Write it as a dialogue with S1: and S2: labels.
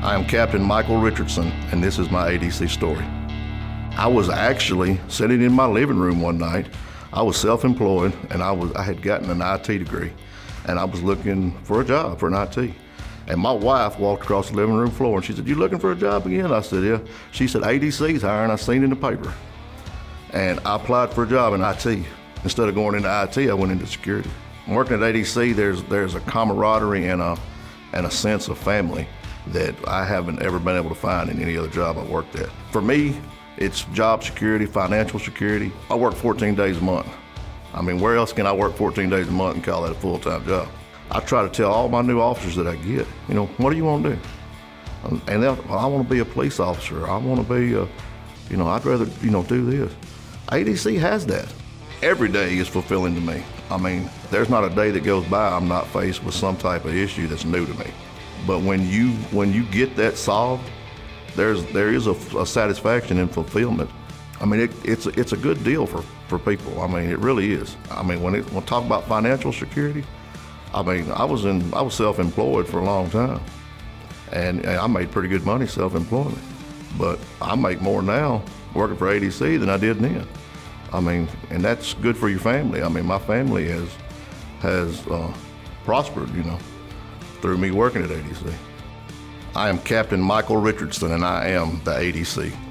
S1: I am Captain Michael Richardson, and this is my ADC story. I was actually sitting in my living room one night. I was self-employed, and I was I had gotten an IT degree, and I was looking for a job for an IT. And my wife walked across the living room floor, and she said, "You looking for a job again?" I said, "Yeah." She said, "ADC's hiring. I seen in the paper." And I applied for a job in IT. Instead of going into IT, I went into security. Working at ADC, there's there's a camaraderie and a and a sense of family that I haven't ever been able to find in any other job I've worked at. For me, it's job security, financial security. I work 14 days a month. I mean, where else can I work 14 days a month and call that a full-time job? I try to tell all my new officers that I get, you know, what do you want to do? Um, and they'll, well, I want to be a police officer. I want to be, a, you know, I'd rather, you know, do this. ADC has that. Every day is fulfilling to me. I mean, there's not a day that goes by I'm not faced with some type of issue that's new to me. But when you when you get that solved, there's there is a, a satisfaction and fulfillment. I mean, it, it's it's a good deal for, for people. I mean, it really is. I mean, when it when talk about financial security, I mean, I was in I was self-employed for a long time, and, and I made pretty good money self-employment. But I make more now working for ADC than I did then. I mean, and that's good for your family. I mean, my family has has uh, prospered, you know, through me working at ADC. I am Captain Michael Richardson, and I am the ADC.